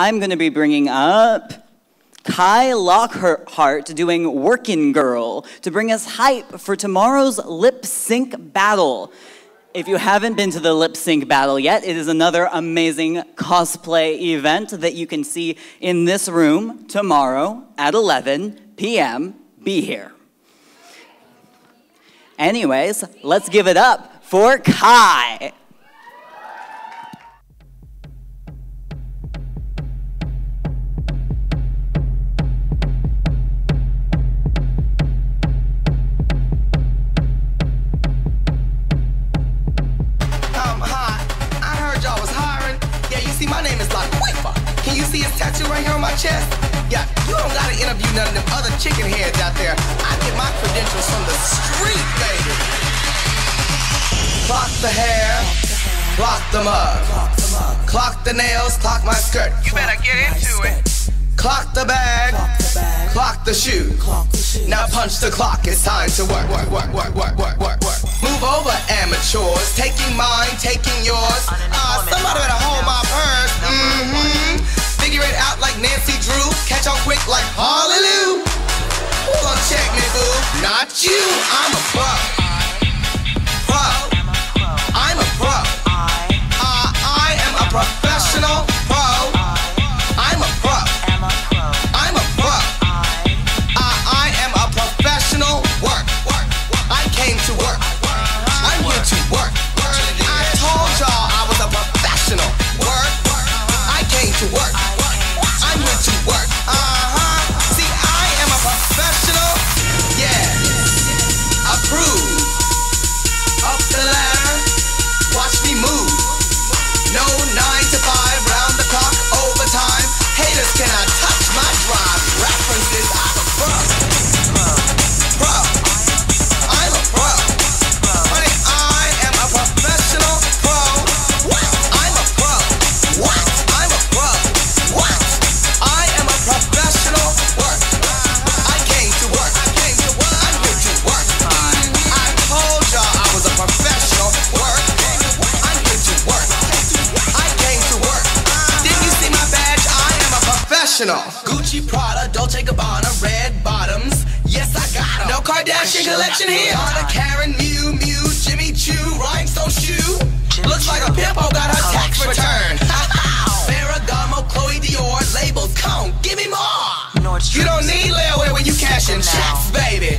I'm going to be bringing up Kai Lockhart doing Workin' Girl to bring us hype for tomorrow's lip sync battle. If you haven't been to the lip sync battle yet, it is another amazing cosplay event that you can see in this room tomorrow at 11 p.m. Be here. Anyways, let's give it up for Kai. Can you see his tattoo right here on my chest? Yeah, you don't gotta interview none of them other chicken heads out there. I get my credentials from the street, baby. Clock the hair, clock the mug, clock the nails, clock my skirt. You better get into it. Clock the bag, clock the shoe. Now punch the clock, it's time to work, work, work, work, work, work, work, work. Move over, amateurs, taking mine, taking yours. Ah, somebody better hold Nancy Drew. Catch on quick like Hallelujah. Who gon' check me, boo? Not you. I'm a pro. Professional. Gucci, Prada, Dolce Gabbana, red bottoms. Yes, I got 'em. No Kardashian collection here. Prada, Karen, Miu, Miu, Jimmy Choo, rhinestone shoe. Looks like a pimpo got her tax return. Ferragamo, Chloe Dior, labels, come, give me more. You don't need layaway when you cashing checks, baby.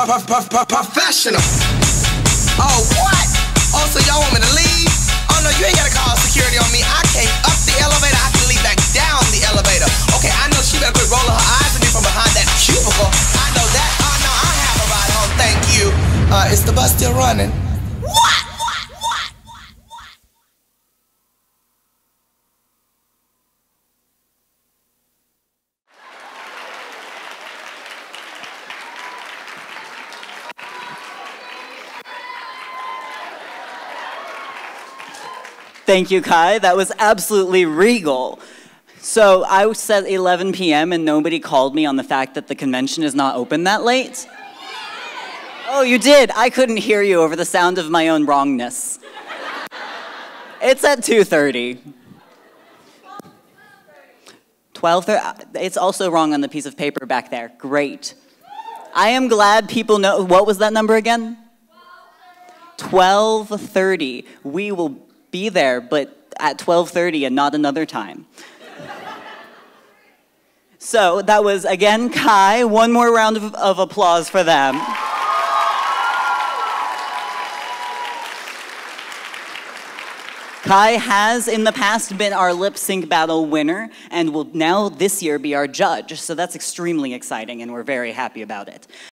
Professional. Oh, what? Oh, so y'all want me to leave? Oh, no, you ain't gotta call security on me. I came up the elevator. I can leave back down the elevator. Okay, I know she better quit rolling her eyes at me from behind that cubicle. I know that. Oh, no, I have a ride home. Thank you. Uh, is the bus still running? What? Thank you, Kai. That was absolutely regal. So I said 11 p.m. and nobody called me on the fact that the convention is not open that late. Oh, you did. I couldn't hear you over the sound of my own wrongness. It's at 2:30. 12:30. Uh, it's also wrong on the piece of paper back there. Great. I am glad people know. What was that number again? 12:30. We will be there, but at 12:30 and not another time. So that was again Kai. One more round of, of applause for them. Kai has in the past been our lip sync battle winner and will now this year be our judge. So that's extremely exciting and we're very happy about it.